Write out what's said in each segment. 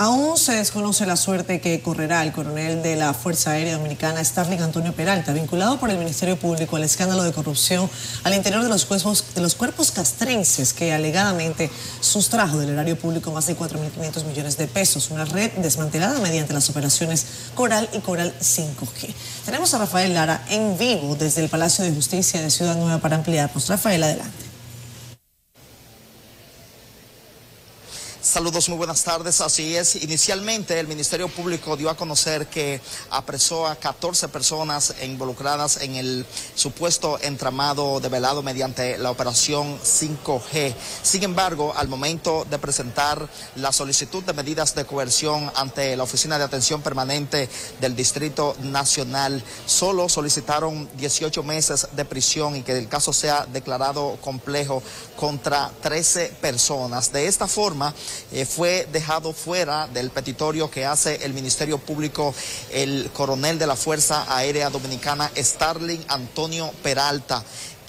Aún se desconoce la suerte que correrá el coronel de la Fuerza Aérea Dominicana, Starling Antonio Peralta, vinculado por el Ministerio Público al escándalo de corrupción al interior de los cuerpos, castrenses que alegadamente sustrajo del erario público más de 4.500 millones de pesos, una red desmantelada mediante las operaciones Coral y Coral 5G. Tenemos a Rafael Lara en vivo desde el Palacio de Justicia de Ciudad Nueva para ampliarnos. Rafael, adelante. Saludos, muy buenas tardes. Así es, inicialmente el Ministerio Público dio a conocer que apresó a 14 personas involucradas en el supuesto entramado develado mediante la operación 5G. Sin embargo, al momento de presentar la solicitud de medidas de coerción ante la Oficina de Atención Permanente del Distrito Nacional, solo solicitaron 18 meses de prisión y que el caso sea declarado complejo contra 13 personas. De esta forma, eh, fue dejado fuera del petitorio que hace el Ministerio Público el coronel de la Fuerza Aérea Dominicana, Starling Antonio Peralta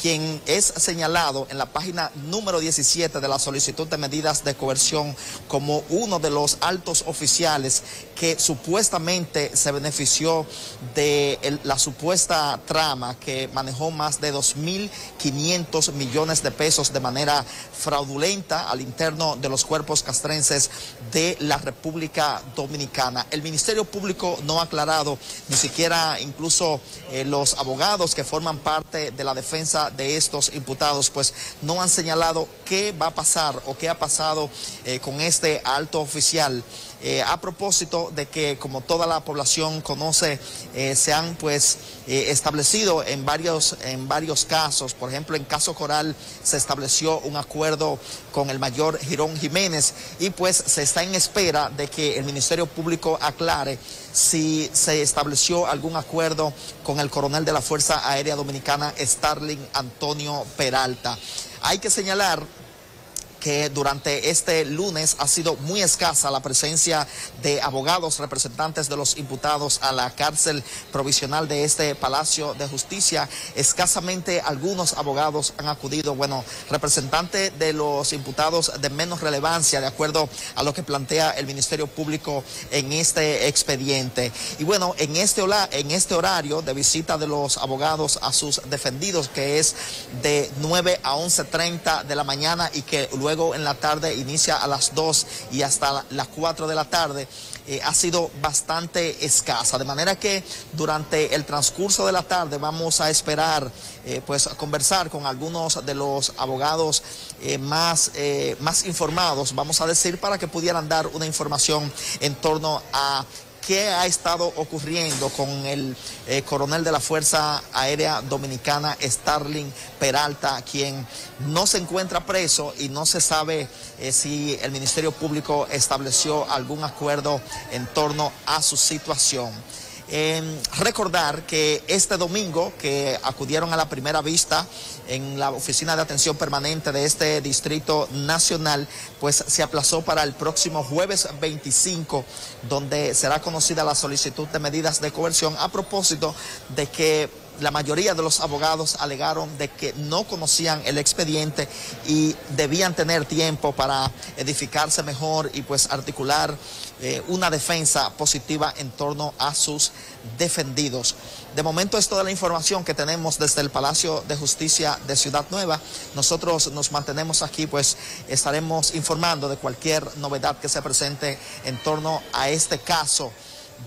quien es señalado en la página número 17 de la solicitud de medidas de coerción como uno de los altos oficiales que supuestamente se benefició de la supuesta trama que manejó más de 2.500 millones de pesos de manera fraudulenta al interno de los cuerpos castrenses de la República Dominicana. El Ministerio Público no ha aclarado, ni siquiera incluso eh, los abogados que forman parte de la defensa de estos imputados, pues no han señalado qué va a pasar o qué ha pasado eh, con este alto oficial. Eh, a propósito de que, como toda la población conoce, eh, se han pues establecido en varios, en varios casos. Por ejemplo, en caso Coral se estableció un acuerdo con el mayor Girón Jiménez y pues se está en espera de que el Ministerio Público aclare si se estableció algún acuerdo con el coronel de la Fuerza Aérea Dominicana, Starling Antonio Peralta. Hay que señalar que durante este lunes ha sido muy escasa la presencia de abogados representantes de los imputados a la cárcel provisional de este Palacio de Justicia. Escasamente algunos abogados han acudido, bueno, representantes de los imputados de menos relevancia, de acuerdo a lo que plantea el Ministerio Público en este expediente. Y bueno, en este, en este horario de visita de los abogados a sus defendidos, que es de 9 a 11.30 de la mañana y que luego en la tarde inicia a las 2 y hasta las 4 de la tarde. Eh, ha sido bastante escasa. De manera que durante el transcurso de la tarde vamos a esperar eh, pues conversar con algunos de los abogados eh, más, más informados, vamos a decir, para que pudieran dar una información en torno a qué ha estado ocurriendo con el eh, coronel de la Fuerza Aérea Dominicana, Starling Peralta, quien no se encuentra preso y no se sabe eh, si el Ministerio Público estableció algún acuerdo en torno a su situación recordar que este domingo que acudieron a la primera vista en la oficina de atención permanente de este distrito nacional, pues se aplazó para el próximo jueves 25, donde será conocida la solicitud de medidas de coerción a propósito de que la mayoría de los abogados alegaron de que no conocían el expediente y debían tener tiempo para edificarse mejor y pues articular eh, una defensa positiva en torno a sus defendidos. De momento es toda la información que tenemos desde el Palacio de Justicia de Ciudad Nueva. Nosotros nos mantenemos aquí, pues estaremos informando de cualquier novedad que se presente en torno a este caso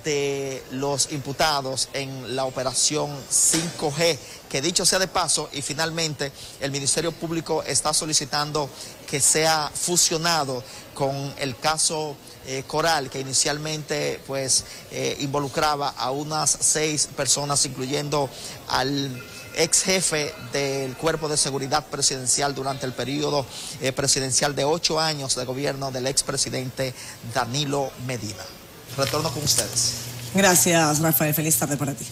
de los imputados en la operación 5G, que dicho sea de paso, y finalmente el Ministerio Público está solicitando que sea fusionado con el caso eh, Coral, que inicialmente pues eh, involucraba a unas seis personas, incluyendo al ex jefe del Cuerpo de Seguridad Presidencial durante el periodo eh, presidencial de ocho años de gobierno del expresidente Danilo Medina. Retorno con ustedes. Gracias, Rafael. Feliz tarde para ti.